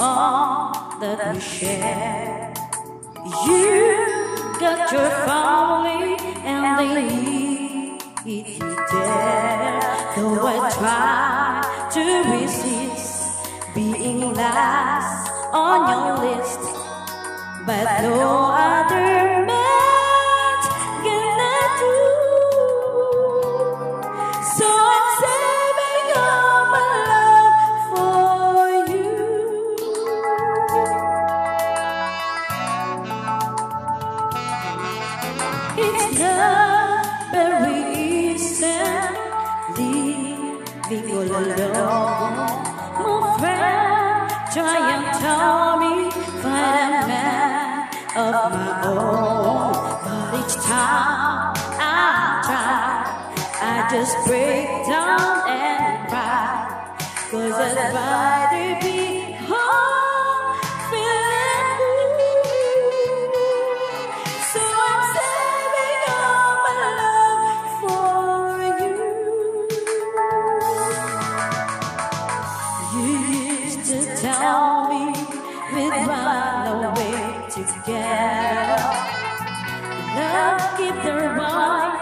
all that we share. You got your family and they need you there. Though I try to resist being last on your list, but no other try and tell me find a man of my own. But each time I try, I just break down and cry. Cause I'd rather be tell me we'd run away together. Love give the right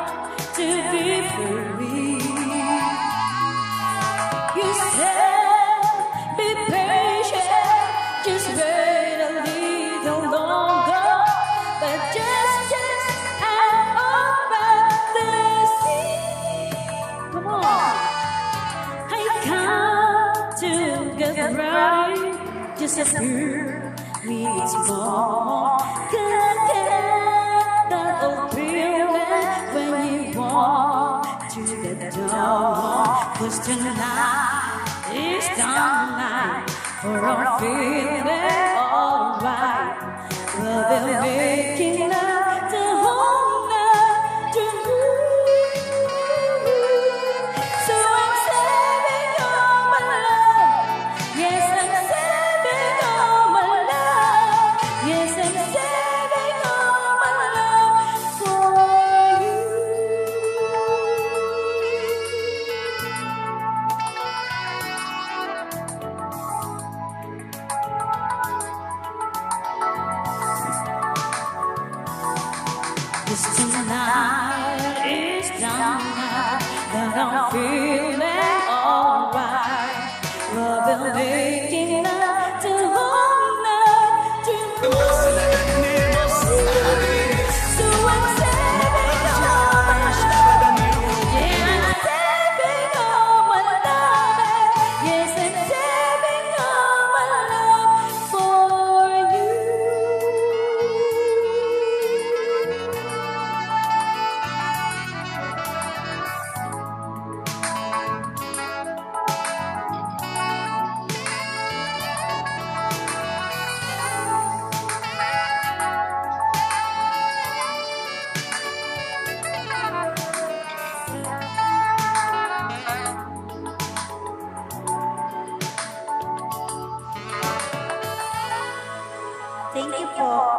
just more. Can't get that old when you walk to the door. Tonight is the night for our feeling alright. Well, they're making love Tonight 你我。